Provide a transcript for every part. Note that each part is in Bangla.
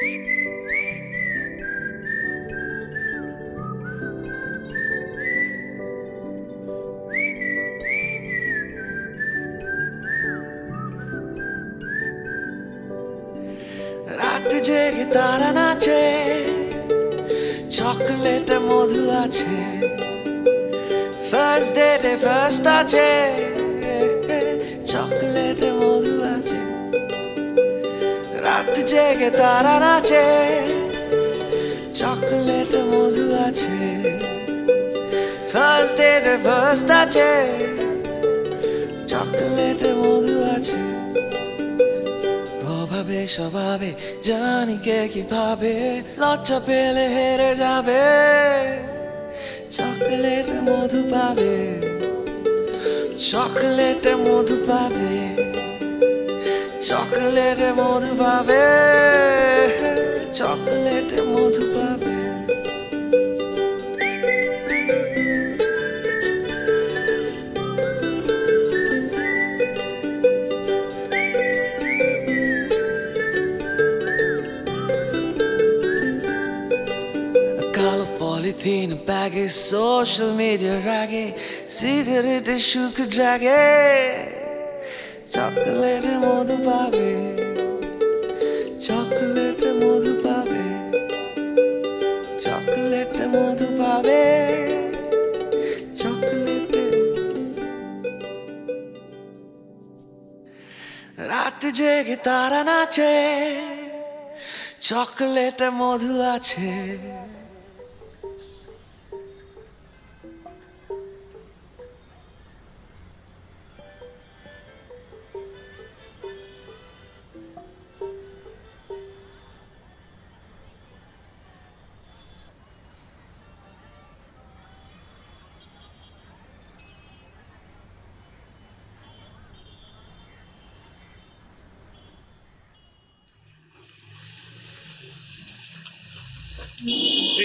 রাত জেগে তারা নাচে চকলেটে মধু আছে। ফার্স্ট ডেটে ফার্স্ট আছে চকলেটে রাত জেগে তারা নাচে চকলেটে মধু আছে। ফার্স্ট ডেটে ফার্স্ট আছে। চকলেটে মধু আছে। অভাবে, স্বভাবে, জানি কে কীভাবে লজ্জা পেলে হেরে যাবে। চকলেট মধু পাবে। চকলেট মধু পাবে। চকলেট মধু পাবে, চকলেট মধু পাবে। কালো পলিথিন ব্যাগে সোশ্যাল মিডিয়ার আগে সিগারেটে সুখ জাগে চকলেটে মধু পাবে। চকলেটে মধু পাবে। চকলেটে মধু পাবে। চকলেটে রাত জেগে তারা নাচে। চকলেটে মধু আছে।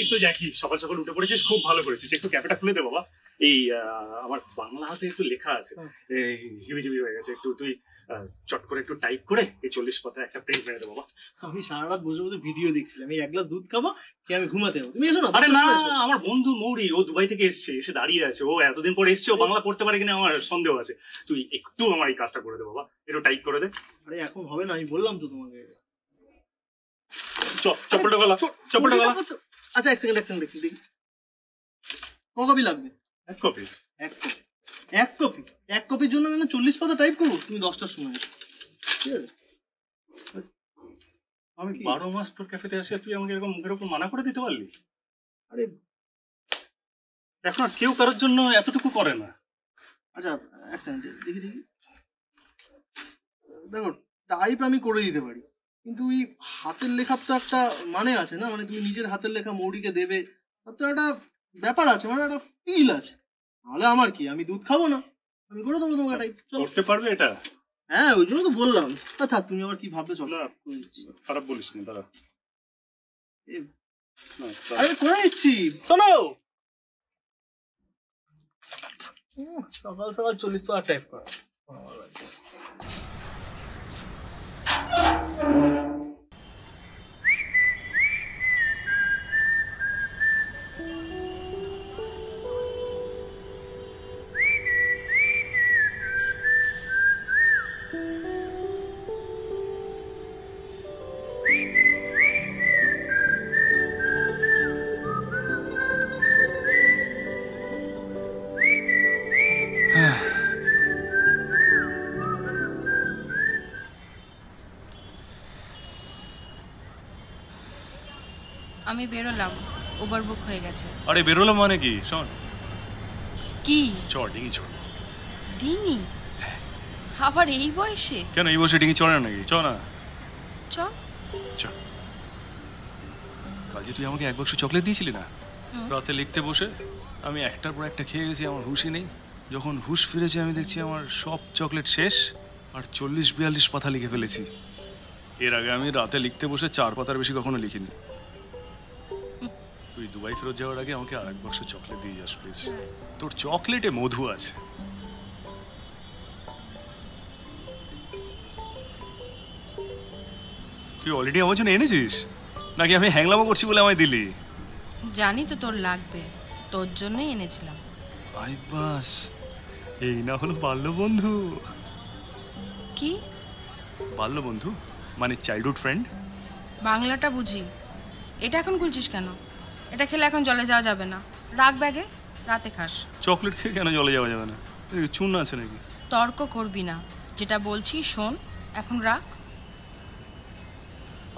এই তো জ্যাকি সকাল সকাল উঠে পড়েছিস খুব ভালো করেছিস। একটু ক্যাফেটা খুলে দে বাবা। এই আমার বাংলা হাতে একটু লেখা আছে। হিবিজিবি হয়ে গেছে। একটু তুই চট করে একটু টাইপ করে এই চল্লিশ পাতা একটা প্রিন্ট মেরে দে বাবা। আমি সারা রাত বসে বসে ভিডিও দেখছিলাম। এই এক গ্লাস দুধ খাব কি আমি ঘুমাতে যাব? তুমি এসো না আরে না। আমার বন্ধু মৌরি ও দুবাই থেকে এসছে এসে দাঁড়িয়ে আছে। ও এতদিন পরে এসছে ও বাংলা পড়তে পারে কিনা আমার সন্দেহ আছে। তুই একটু আমার এই কাজটা করে দে বাবা। একটু টাইপ করে দে। আরে এখন হবে না আমি বললাম তো তোমাকে। চপ্পলটা গলা চপ্পলটা গলা। আচ্ছা এক সেকেন্ড এক সেকেন্ড সেকেন্ড দেখি। ক কপি লাগবে? এক কপি এক কপি এক কপি এক কপির জন্য আমি চল্লিশ পাতা টাইপ করব? তুমি দশটার সময় এসো। ঠিক আছে? আমি বারো মাস তোর ক্যাফেতে আসে তুই আমাকে এরকম মুখের উপর মানা করে দিতে পারলি? আরে এখন আর কেউ কারোর জন্য এতটুকু করে না। আচ্ছা এক সেকেন্ড দেখি দেখি। দেখো টাইপ আমি করে দিতে পারি। কিন্তু ওই হাতের লেখার তো একটা মানে আছে না? মানে তুমি নিজের হাতের লেখা মৌরিকে দেবে তার তো একটা ব্যাপার আছে মানে একটা ফিল আছে। তাহলে আমার কি আমি দুধ খাব না? আমি করে দেবো তোমাকে চলো করতে পারবে এটা? হ্যাঁ ওই জন্য তো বললাম। তা থাক তুমি আবার কি ভাববে চলো। খারাপ বলিস না দাঁড়া। না, আরে করে দিচ্ছি। শোনো! সকাল সকাল চল্লিশ পাওয়ার টাইপ করা। আমি বেরোলাম। ওভার বুক হয়ে গেছে। আরে বেরোলাম মানে কি? শোন। কি? চড় ডিঙি চড় ডিঙি? আবার এই বয়সে? কেন এই বসে ডিঙি চড়ে নাকি? চ না। চ। চ কাল যে তুই আমাকে এক বাক্স চকলেট দিয়েছিলি না? রাতে লিখতে বসে আমি একটার পর একটা খেয়ে গেছি আমার হুশই নেই। যখন হুশ ফিরেছে আমি দেখছি আমার সব চকলেট শেষ আর চল্লিশ বিয়াল্লিশ পাতা লিখে ফেলেছি। এর আগে আমি রাতে লিখতে বসে চার পাতার বেশি কখনো লিখিনি। তুই দুবাই ফেরত যাওয়ার আগে আমাকে আর এক বাক্স চকলেট দিয়ে যাস প্লিজ। তোর চকলেটে মধু আছে। তুই অলরেডি আমার জন্য এনেছিস? নাকি আমি হ্যাংলামো করছি বলে আমায় দিলি? জানি তো তোর লাগবে। তোর জন্যই এনেছিলাম। আই বাস এই না হলো বাল্য বন্ধু কি? বাল্য বন্ধু মানে চাইল্ডহুড ফ্রেন্ড বাংলাটা বুঝি। এটা এখন খুলছিস কেন? এটা খেলে এখন জলে যাওয়া যাবে না। রাখ ব্যাগে রাতে খাস। চকলেট খেয়ে কেন জলে যাওয়া যাবে না? চুন আছে নাকি? তর্ক করবি না। যেটা বলছি শোন এখন রাখ।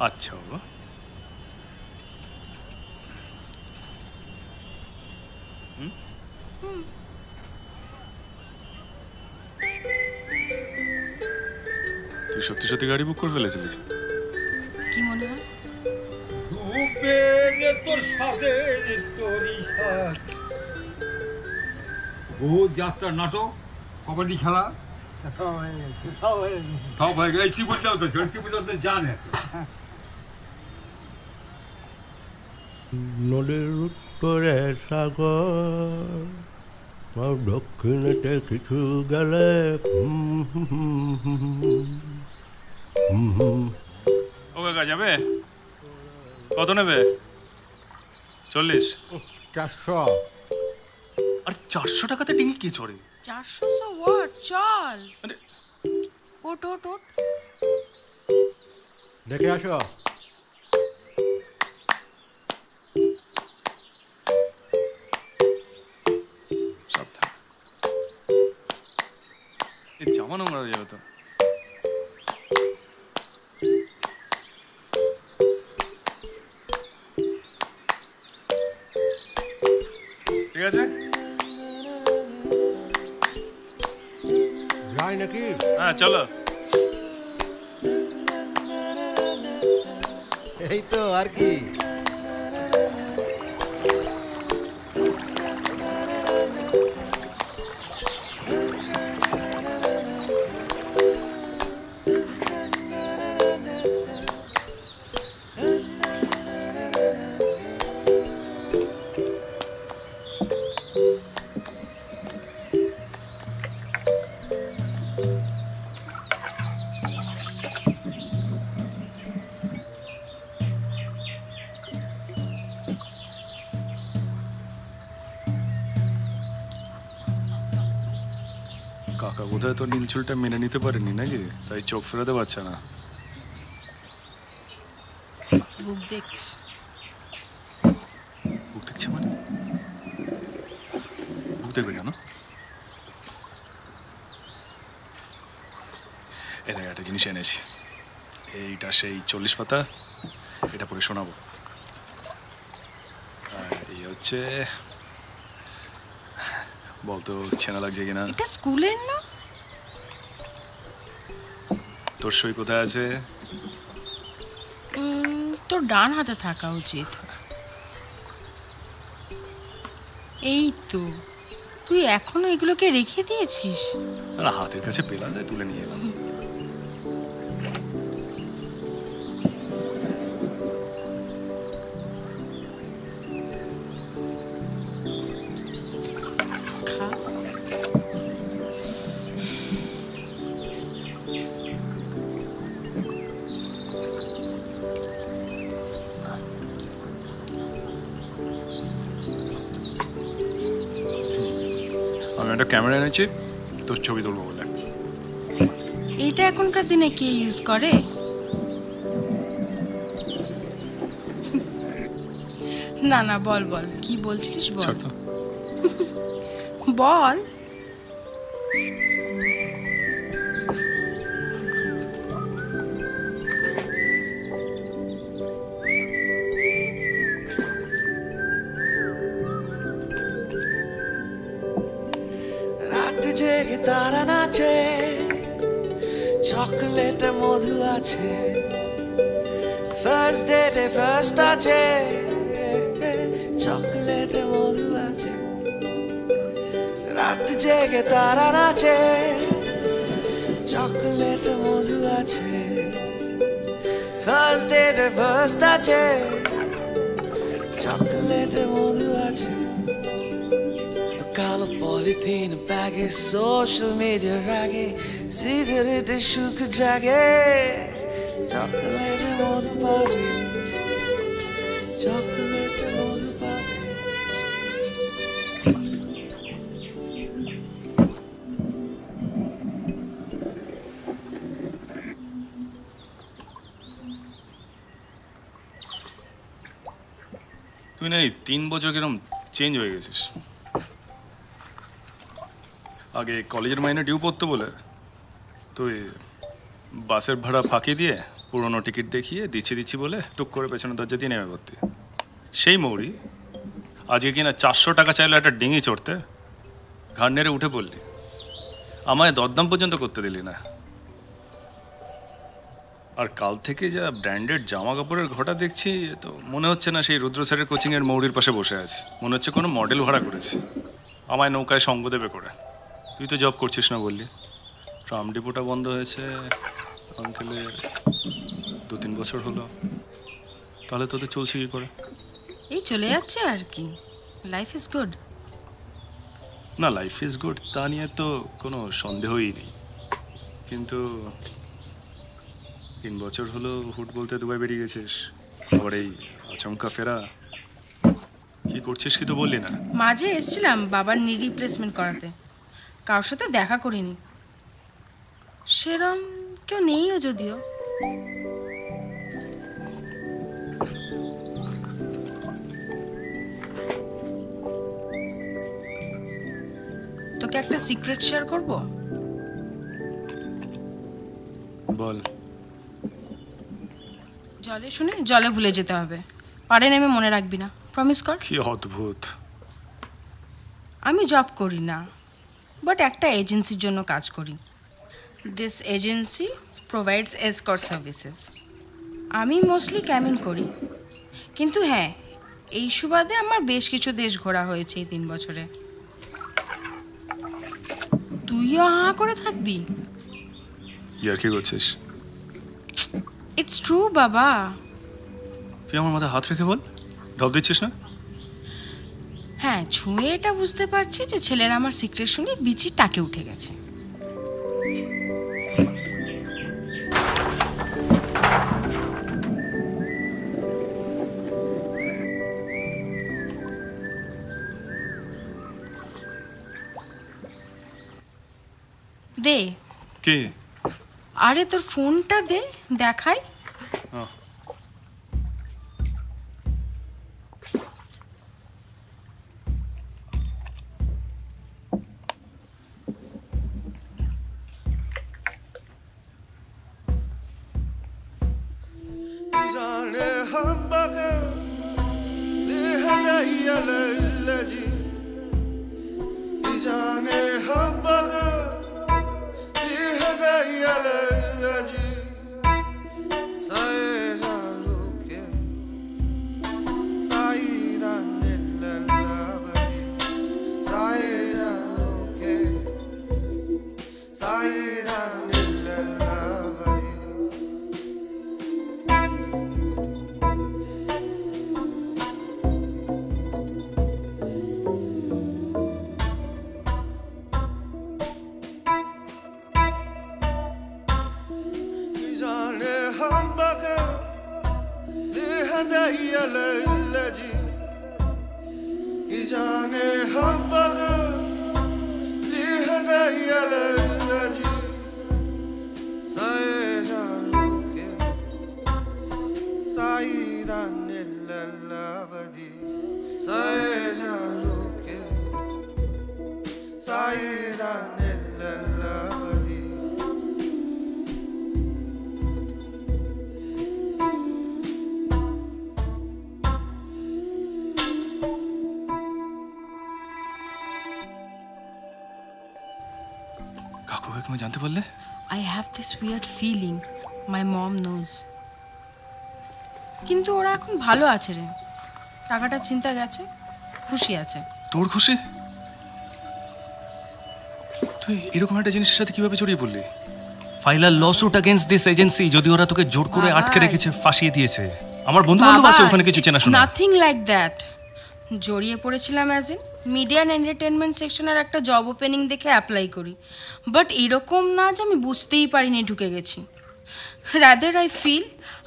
আচ্ছা বাবা। হুম? তুই সত্যি সত্যি গাড়ি বুক করে ফেলেছিলি? কি মনে হয়? তোর সাথে তোরই সাথ ভূত যাত্রা নাটক কবাডি খেলা? সব হয়ে গেছে এই টিপুলটাও তো? টিপুলটাও তো? জানে। নদীর উত্তরে সাগর আর দক্ষিণেতে কিছু গেলে হুম হুম হুম হুম হুম হুম ও কাকা যাবে? কত নেবে? চল্লিশ। চারশো। আর চারশো টাকাতে ডিঙি কে চড়ে? চারশো ওয়াট চল। ওট ওট ওট। দেখে আসো। এই জামা নোংরা হয়ে যাবে তো। ঠিক আছে? যাই নাকি? হ্যাঁ চলো। এই তো আর কি। কাকা বোধহয় তো নীল চুলটা মেনে নিতে পারেনি নাকি? তাই চোখ ফেরাতে পারছে না। বুক দেখছি। বুক দেখছে মানে? বুক দেখবে কেন? এ একটা জিনিস এনেছি। এইটা সেই চল্লিশ পাতা এটা পরে শোনাবো। আর এই হচ্ছে বলতো ছেনা লাগছে কিনা? এটা স্কুলের না? তোর সই কোথায় আছে? তোর ডান হাতে থাকা উচিত। এই তো তুই এখনও এগুলোকে রেখে দিয়েছিস? হাতের কাছে পেলাম তুলে নিয়ে এলাম। একটা ক্যামেরা এনেছি তোর ছবি তুলবো বলে। এইটা এখনকার দিনে কে ইউজ করে? না না বল বল। কি বলছিস বল। তো। বল। চকলেটে মধু আছে। ফার্স্ট ডেটে ফার্স্ট আছে। চকলেটে মধু আছে। রাত জেগে তারা নাচে। চকলেটে মধু আছে। ফার্স্ট ডেটে ফার্স্ট আছে। চকলেটে মধু আছে। কালো পলিথিন ব্যাগে সোশ্যাল মিডিয়া রাগে সিগারেটে সুখ জাগে, চকলেটে মধু পাবে, চকলেটে মধু পাবে। তুই না এই তিন বছর কিরম চেঞ্জ হয়ে গেছিস? আগে কলেজের মাইনে ডিউ পড়তো বলে তুই বাসের ভাড়া ফাঁকি দিয়ে পুরোনো টিকিট দেখিয়ে দিচ্ছি দিচ্ছি বলে টুক করে পেছনে দরজা দিয়ে নেমে ভর্তি সেই মৌরি আজকে কিনা চারশো টাকা চাইলো একটা ডিঙি চড়তে। ঘাড় নেড়ে উঠে পড়লি আমায় দরদাম পর্যন্ত করতে দিলি না। আর কাল থেকে যা ব্র্যান্ডেড জামা কাপড়ের ঘটা দেখছি তো মনে হচ্ছে না সেই রুদ্র স্যারের কোচিংয়ের মৌরির পাশে বসে আছে। মনে হচ্ছে কোনো মডেল ভাড়া করেছে। আমায় নৌকায় সঙ্গ দেবে করে। তুই তো জব করছিস না বললি। ট্রাম ডিপোটা বন্ধ হয়েছে। আঙ্কেলের দু তিন বছর হলো। তাহলে তোদের চলছে কি করে? এই চলে যাচ্ছে আর কি। লাইফ ইজ গুড না লাইফ ইজ গুড তা নিয়ে তো কোনো সন্দেহই নেই। কিন্তু তিন বছর হলো হুট বলতে দুবাই বেরিয়ে গেছিস। আবার এই আচমকা ফেরা। কি করছিস কি তো বললি না? মাঝে এসেছিলাম বাবার নি রিপ্লেসমেন্ট করাতে। কারোর সাথে দেখা করিনি। সেরম কেউ নেইও যদিও। তোকে একটা সিক্রেট শেয়ার করব? বল। জলে শুনে জলে ভুলে যেতে হবে। পারে নেমে মনে রাখবি না। প্রমিস কর। কি অদ্ভুত। আমি জব করি না বাট একটা এজেন্সির জন্য কাজ করি। This agency provides escort services আমি মোস্টলি ক্যামিং করি। কিন্তু হ্যাঁ এই সুবাদে আমার বেশ কিছু দেশ ঘোরা হয়েছে এই তিন বছরে। তুইও হাঁ করে থাকবি? ইয়ার কি করছিস? ইটস ট্রু বাবা। তুই আমার মাথায় হাত রেখে বল। ঢপ দিচ্ছিস না? হ্যাঁ ছুঁয়ে এটা বুঝতে পারছি যে ছেলেরা আমার সিক্রেট শুনে বিচি টাকে উঠে গেছে। দে। কে? আরে তোর ফোনটা দে দেখাই। তোমায় জানতে বললে I have this weird feeling my mom knows কিন্তু ওরা এখন ভালো আছে রে। টাকাটা চিন্তা গেছে খুশি আছে। তোর খুশি? তুই এরকম একটা জিনিসের সাথে কীভাবে জড়িয়ে পড়লি? ফাইল আর লসুট এগেনস্ট দিস এজেন্সি যদি ওরা তোকে জোর করে আটকে রেখেছে ফাঁসিয়ে দিয়েছে। আমার বন্ধু বান্ধব আছে ওখানে কিছু চেনা শোনা। নাথিং লাইক দ্যাট জড়িয়ে পড়েছিলাম অ্যাজ মিডিয়া অ্যান্ড এন্টারটেনমেন্ট সেকশনের একটা জব ওপেনিং দেখে অ্যাপ্লাই করি। বাট এরকম না যে আমি বুঝতেই পারিনি ঢুকে গেছি। রাদার আই ফিল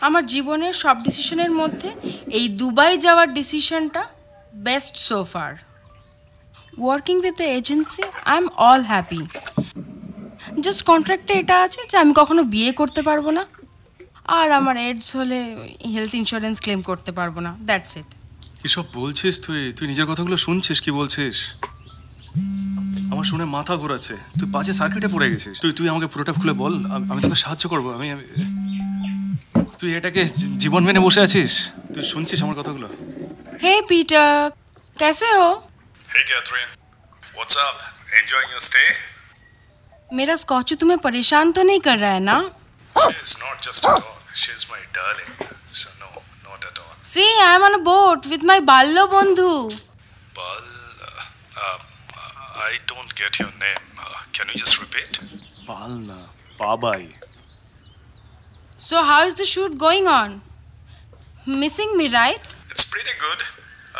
আমার জীবনের সব ডিসিশনের মধ্যে এই দুবাই যাওয়ার ডিসিশনটা best so far working with the agency I am all happy just কন্ট্রাক্টে এটা আছে যে আমি কখনো বিয়ে করতে পারব না। আর আমার এডস হলে হেলথ ইন্স্যুরেন্স ক্লেম করতে পারব না। দ্যাটস ইট এসব বলছিস তুই তুই নিজের কথাগুলো শুনছিস কি বলছিস আমার শুনে মাথা ঘোরাচ্ছে তুই বাজে সার্কিটে পড়ে গেছিস তুই তুই আমাকে পুরোটা খুলে বল আমি- আমি তোকে সাহায্য করবো আমি আমি- তুই এটাকে জী- জীবন মেনে বসে আছিস তুই শুনছিস আমার কথাগুলো हे पीटर कैसे हो Hey Catherine, what's up? Enjoying your stay? मेरा स्कॉच तुम्हें परेशान तो नहीं कर रहा है ना She is not just a dog. She is my See, I am on a boat with my Ballo Bondhu. Bal. Uh, uh, I don't get your name. Uh, can you just repeat? Balna. Babai. So, how is the shoot going on? Missing me, right? It's pretty good.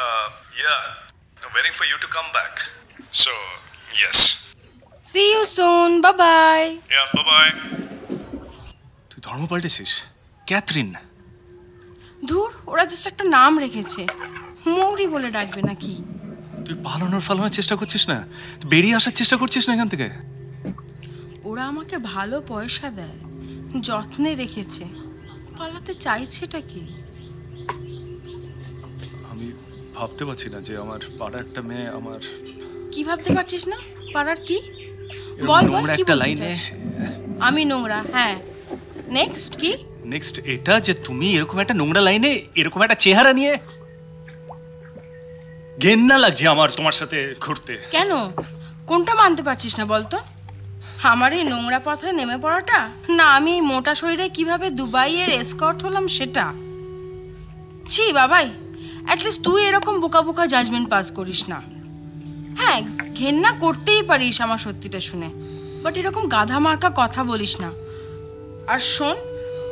Uh, yeah. I'm waiting for you to come back. So, yes. See you soon. Bye bye. Yeah, bye bye. তুই ধর্ম পাল্টেছিস Catherine. ওরা জাস্ট একটা নাম রেখেছে। মৌরি বলে ডাকবে নাকি? তুই পালানোর ফালানোর চেষ্টা করছিস না? তুই বেরিয়ে আসার চেষ্টা করছিস না এখান থেকে? ওরা আমাকে ভালো পয়সা দেয় যত্নে রেখেছে। পালাতে চাইছেটা কি? আমি ভাবতে পারছি না যে আমার পাড়া একটা মেয়ে আমার কি ভাবতে পারছিস না? পাড়ার কি? বল বল কি একটা লাইনে? আমি নোংরা হ্যাঁ। নেক্সট কি? নেক্সট এটা যে তুমি এরকম একটা নোংরা লাইনে এরকম একটা চেহারা নিয়ে ঘেন্না লাগছে আমার তোমার সাথে ঘুরতে। কেন? কোনটা মানতে পারছিস না বলতো? আমার এই নোংরা পথে নেমে পড়াটা? না, আমি মোটা শরীরে কীভাবে দুবাইয়ের এসকর্ট হলাম সেটা? ছি, বাবাই অ্যাটলিস্ট তুই এরকম বোকা বোকা জাজমেন্ট পাস করিস না। হ্যাঁ ঘেন্না করতেই পারিস আমার সত্যিটা শুনে বাট এরকম গাধা মার্কা কথা বলিস না। আর শোন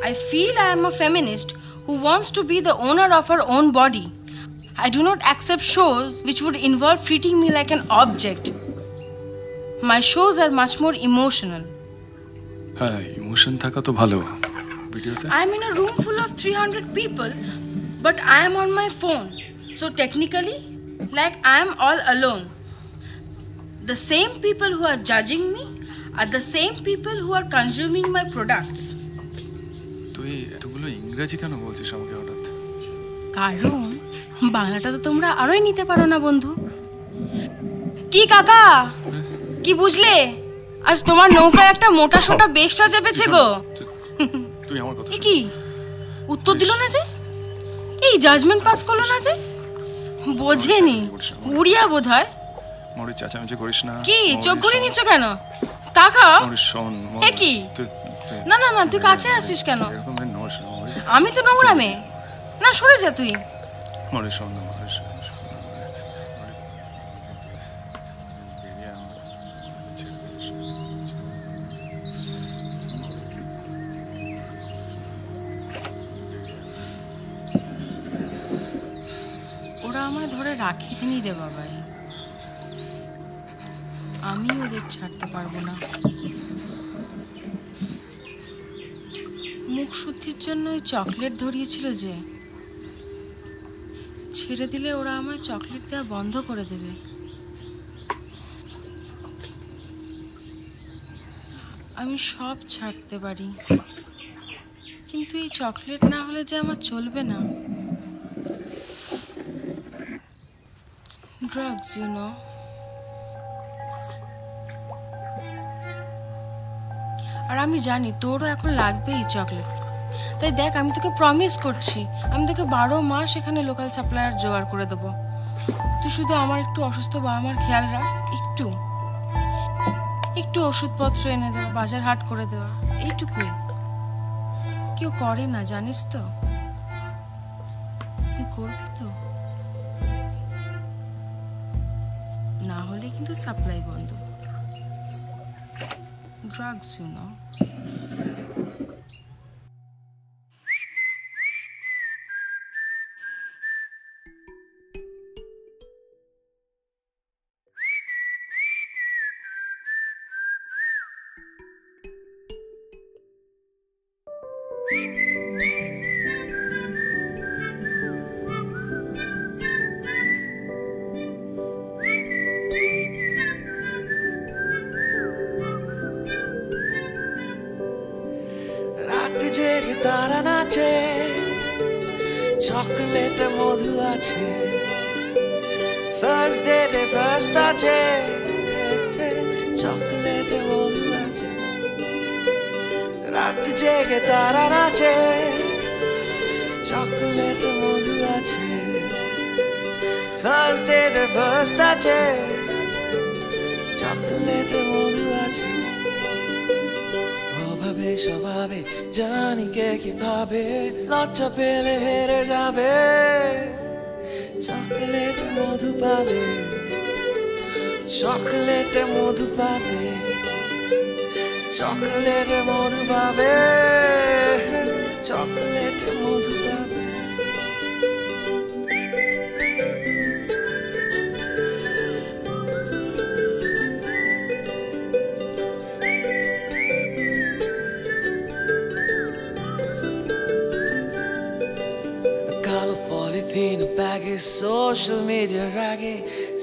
I feel I am a feminist who wants to be the owner of our own body I do not accept shows which would involve treating me like an object. My shows are much more emotional. হ্যাঁ ইমোশন থাকা তো ভালো ভিডিওতে I am in a room full of 300 people, but I am on my phone. So technically, like I am all alone. The same people who are judging me are the same people who are consuming my products. তুই এতগুলো ইংরেজি কেন বলছিস আমাকে হঠাৎ? কারণ বাংলাটা তো তোমরা আরোই নিতে পারো না বন্ধু। কি কাকা? কি বুঝলে? আজ তোমার নৌকায় একটা মোটা সোটা বেশটা চেপেছে গো। তুই- আমার কথা কি? উত্তর দিল না যে? এই জাজমেন্ট পাস করল না যে? বোঝেনি। উড়িয়া বোধ হয় মরি চেঁচামেচি করিস না। কি? চোখ ঘুরে। নিচ্ছ কেন? কাকা? মরি শোন এ কি? না, না, না, তুই কাছে আসিস কেন? আমি তো নোংরা মেয়ে না সরে যা তুই। ওরা আমায় ধরে রাখেনি রে বাবাই আমি ওদের ছাড়তে পারব না মুখ শুদ্ধির জন্য ওই চকলেট ধরিয়েছিল যে। ছেড়ে দিলে ওরা আমায় চকলেট দেওয়া বন্ধ করে দেবে। আমি সব ছাড়তে পারি। কিন্তু এই চকলেট না হলে যে আমার চলবে না। Drugs, you know. আর আমি জানি তোরও এখন লাগবে এই চকলেট। তাই দেখ, আমি তোকে প্রমিস করছি। আমি তোকে বারো মাস এখানে লোকাল সাপ্লায়ার জোগাড় করে দেবো। তুই শুধু আমার একটু অসুস্থ বাবা মার খেয়াল রাখ, একটু। একটু ওষুধপত্র এনে দেওয়া বাজার হাট করে দেওয়া, এইটুকুই। কেউ করে না, জানিস তো। তুই করবি তো। না হলে কিন্তু সাপ্লাই বন্ধ। ড্রাগস ইউ নো ডেটে ফার্স্ট আছে চকলেটে মধু আছে রাত জেগে তারা নাচে চকলেটে মধু আছে ফার্স্ট ডেটে ফার্স্ট আছে চকলেটে মধু আছে অভাবে স্বভাবে জানি কে কীভাবে লজ্জা পেলে হেরে যাবে চকলেটে মধু পাবে চকলেটে মধু পাবে চকলেটে মধু পাবে চকলেটে মধু সোশ্যাল মিডিয়ার আগে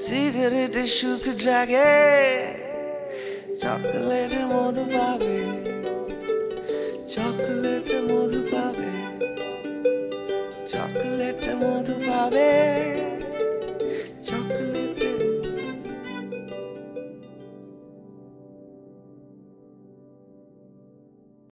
সিগারেটে সুখ জাগে